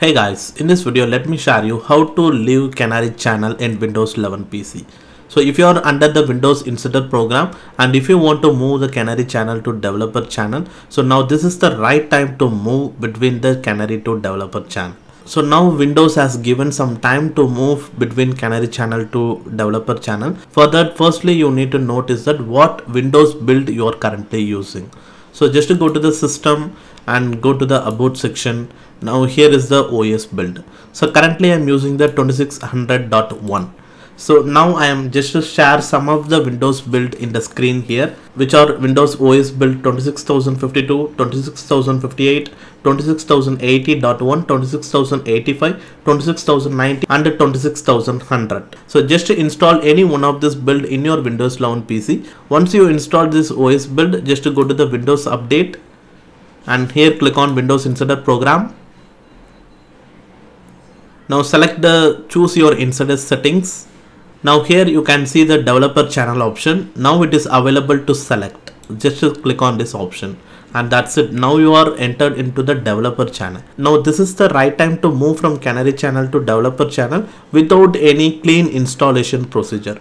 Hey guys, in this video let me share you how to leave Canary channel in Windows 11 PC. So if you are under the Windows Insider program and if you want to move the Canary channel to developer channel, so now this is the right time to move between the Canary to developer channel. So now Windows has given some time to move between Canary channel to developer channel. For that firstly you need to notice that what Windows build you are currently using. So just to go to the system and go to the about section. Now here is the OS build. So currently I'm using the 2600.1 so now I am just to share some of the Windows build in the screen here which are Windows OS build 26052, 26058, 26080.1, 26085, 26090 and 26100. So just to install any one of this build in your Windows 11 PC. Once you install this OS build just to go to the Windows update and here click on Windows Insider program. Now select the choose your insider settings now here you can see the developer channel option. Now it is available to select. Just click on this option and that's it. Now you are entered into the developer channel. Now this is the right time to move from Canary channel to developer channel without any clean installation procedure.